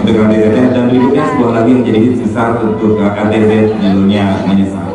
untuk RTZ dan berikutnya sebuah lagu yang jadi hit besar untuk KTT judulnya menyesal